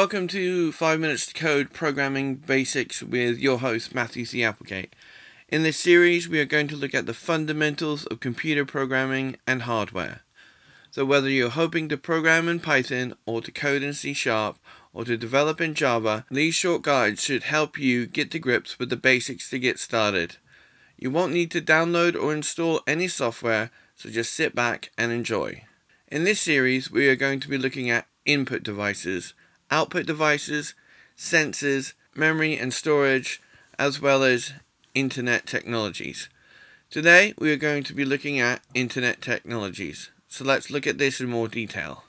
Welcome to 5 Minutes to Code Programming Basics with your host Matthew C. Applegate. In this series, we are going to look at the fundamentals of computer programming and hardware. So, whether you're hoping to program in Python or to code in C Sharp or to develop in Java, these short guides should help you get to grips with the basics to get started. You won't need to download or install any software, so just sit back and enjoy. In this series, we are going to be looking at input devices output devices, sensors, memory and storage, as well as internet technologies. Today we are going to be looking at internet technologies. So let's look at this in more detail.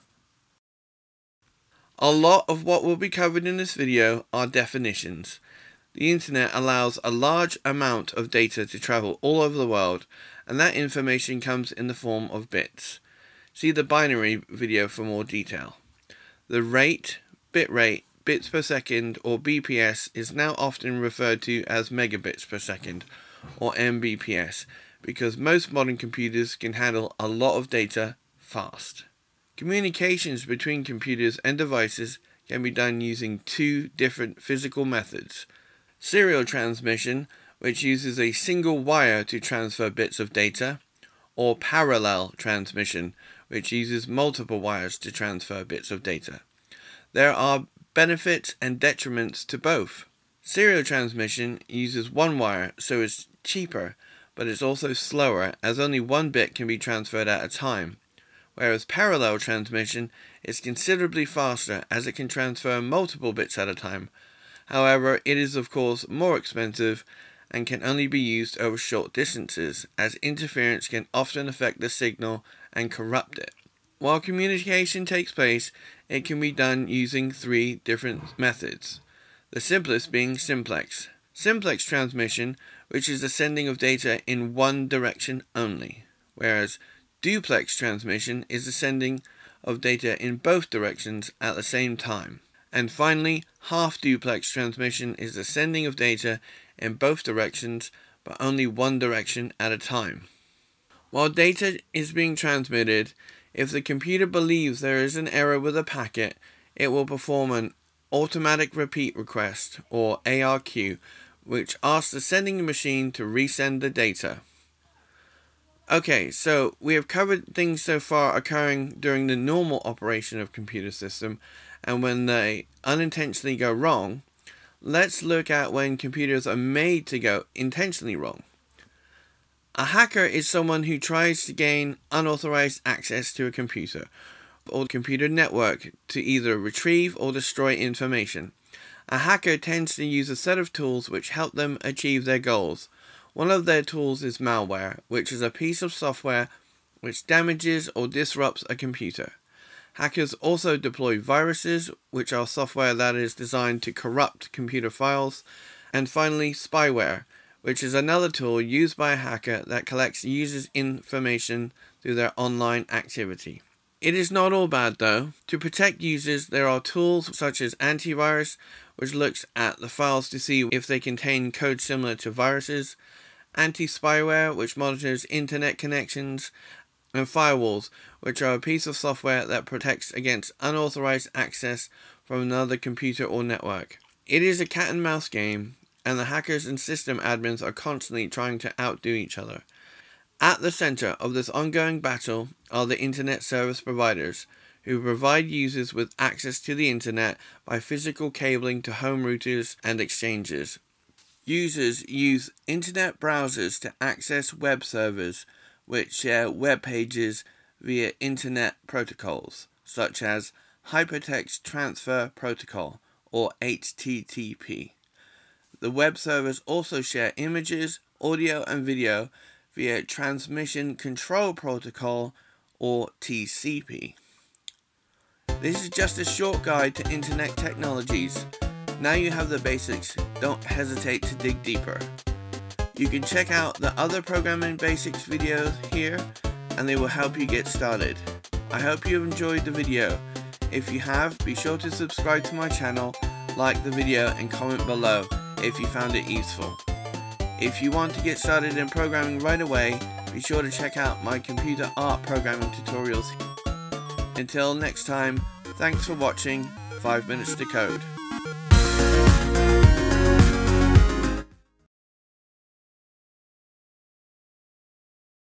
A lot of what will be covered in this video are definitions. The internet allows a large amount of data to travel all over the world and that information comes in the form of bits. See the binary video for more detail. The rate, bitrate, bits per second, or BPS is now often referred to as megabits per second, or MBPS, because most modern computers can handle a lot of data fast. Communications between computers and devices can be done using two different physical methods. Serial transmission, which uses a single wire to transfer bits of data, or parallel transmission, which uses multiple wires to transfer bits of data. There are benefits and detriments to both. Serial transmission uses one wire, so it's cheaper, but it's also slower as only one bit can be transferred at a time, whereas parallel transmission is considerably faster as it can transfer multiple bits at a time. However, it is of course more expensive and can only be used over short distances, as interference can often affect the signal and corrupt it. While communication takes place, it can be done using three different methods. The simplest being simplex. Simplex transmission, which is the sending of data in one direction only, whereas duplex transmission is the sending of data in both directions at the same time. And finally, half duplex transmission is the sending of data in both directions, but only one direction at a time. While data is being transmitted, if the computer believes there is an error with a packet, it will perform an automatic repeat request, or ARQ, which asks the sending machine to resend the data. Okay, so we have covered things so far occurring during the normal operation of computer system, and when they unintentionally go wrong, let's look at when computers are made to go intentionally wrong. A hacker is someone who tries to gain unauthorized access to a computer or computer network to either retrieve or destroy information. A hacker tends to use a set of tools which help them achieve their goals. One of their tools is malware, which is a piece of software which damages or disrupts a computer. Hackers also deploy viruses, which are software that is designed to corrupt computer files. And finally, spyware, which is another tool used by a hacker that collects users' information through their online activity. It is not all bad though. To protect users, there are tools such as antivirus, which looks at the files to see if they contain code similar to viruses, anti-spyware, which monitors internet connections, and firewalls, which are a piece of software that protects against unauthorized access from another computer or network. It is a cat and mouse game, and the hackers and system admins are constantly trying to outdo each other. At the center of this ongoing battle are the internet service providers, who provide users with access to the internet by physical cabling to home routers and exchanges. Users use internet browsers to access web servers, which share web pages via internet protocols, such as Hypertext Transfer Protocol, or HTTP. The web servers also share images, audio, and video via Transmission Control Protocol or TCP. This is just a short guide to internet technologies. Now you have the basics, don't hesitate to dig deeper. You can check out the other programming basics videos here and they will help you get started. I hope you have enjoyed the video. If you have, be sure to subscribe to my channel, like the video and comment below if you found it useful. If you want to get started in programming right away, Be sure to check out my computer art programming tutorials. Until next time, thanks for watching 5 Minutes to Code.